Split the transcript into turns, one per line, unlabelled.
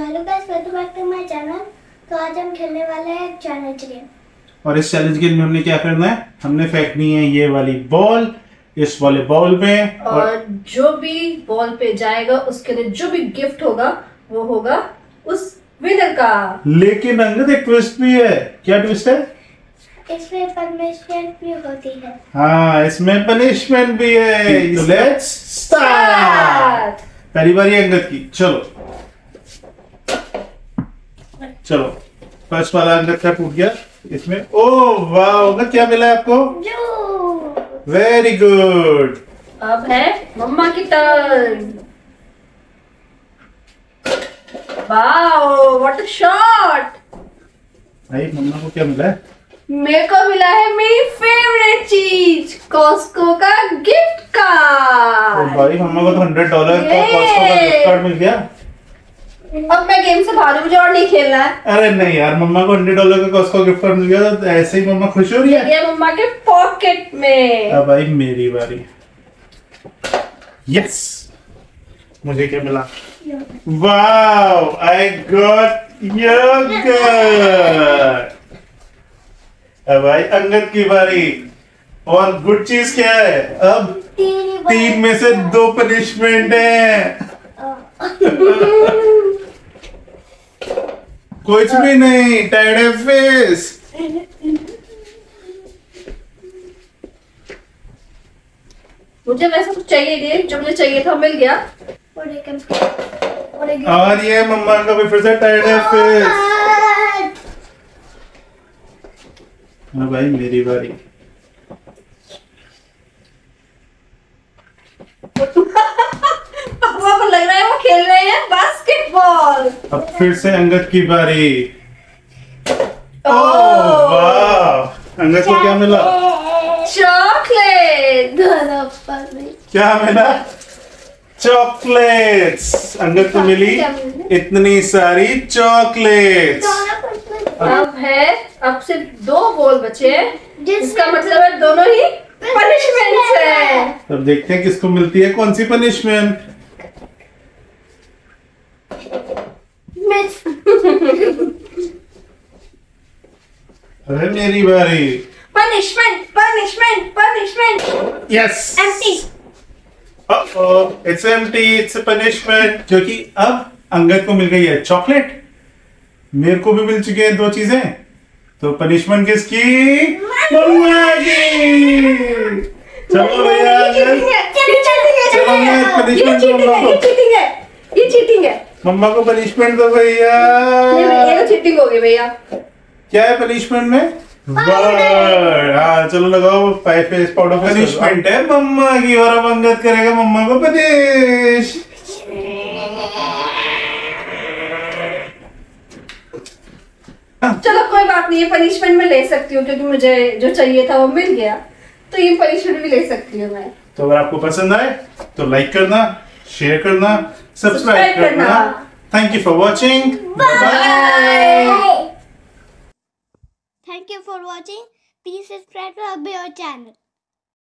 Hello guys welcome back to my channel तो आज हम खेलने वाले हैं चैलेंज गेम
और इस चैलेंज गेम में हमने क्या करना है? हमने फेंकनी है ये वाली बॉल इस वाले बॉल में और
और जो भी बॉल पे जाएगा उसके लिए जो भी गिफ्ट होगा वो होगा उस विनर का।
लेकिन अंगद एक ट्विस्ट भी है। क्या ट्विस्ट है?
इसमें परमिशन भी होती है।
हाँ इसमें पनिशमेंट भी है। तो लेट्स स्टार्ट पहली बारी अंगद की। चलो। चलो फ़र्स्ट वाला अंदर का टूट गया इसमें ओ वाह क्या मिला है आपको? वेरी गुड
अब है मम्मा की turn wow what a shot
भाई मम्मा को क्या मिला है?
मेरे को मिला है मेरी फेवरेट चीज़ कॉस्को का गिफ्ट
तो
कार्ड
भाई मम्मा को तो हंड्रेड डॉलर का कॉस्को का गिफ्ट कार्ड मिल गया।
अब मैं गेम से बाहर हूँ, मुझे और नहीं खेलना है।
अरे नहीं यार मम्मा को हंड्रेड डॉलर का कॉस्को गिफ्ट कार्ड मिल गया तो ऐसे ही मम्मा खुश हो रही है?
ये मम्मा के पॉकेट में।
अब भाई मेरी बारी। यस मुझे क्या मिला? वाओ आई गॉट योगर्ट अब भाई अंगद की बारी। और गुड चीज़ क्या है? अब
तीन
में से दो पनिशमेंट है। कुछ भी नहीं टेढ़े फेस
मुझे वैसा कुछ चाहिए नहीं जो मुझे चाहिए था मिल गया।
और एक और
और ये मम्मा का भी फिर से टाइड फेस हाँ भाई मेरी बारी
पापा को लग रहा है वो खेल रहे हैं बास्केटबॉल
अब फिर से अंगद की बारी! ओह! वाह! अंगद को क्या मिला?
चॉकलेट।
दोनों पर में
क्या मिला? चॉकलेट्स। अंगद को मिली इतनी सारी चॉकलेट्स।
दोनों पर में
अब है अब सिर्फ़ दो बोल बचे हैं। इसका मतलब है दोनों ही पनिशमेंट है।
अब देखते हैं किसको मिलती है कौन सी पनिशमेंट अरे मेरी बारी।
Punishment punishment punishment
yes
empty
it's empty it's punishment क्योंकि अब अंगद को मिल गई है चॉकलेट मेरे को भी मिल चुकी है दो चीज़ें। तो पनिशमेंट किसकी? मम्मा की। चलो भैया चलो मैं punishment
ये
दूँगा।
चीटिंग है ये चीटिंग है
मम्मा को पनिशमेंट दो भैया।
ये तो चीटिंग हो गई भैया।
क्या है पनिशमेंट में? वर्ड हाँ चलो लगाओ पाइप फेस पाउडर पनिशमेंट है मम्मा की और अब अंगद करेगा मम्मा को पनिश
चलो कोई बात नहीं है पनिशमेंट में ले सकती हूँ क्योंकि मुझे जो चाहिए था वो मिल गया। तो ये पनिशमेंट भी ले सकती हूँ मैं।
तो अगर आपको पसंद आए तो लाइक करना शेयर करना सब्सक्राइब करना।
करना।
Thank you for watching bye
watching. Please subscribe to our channel.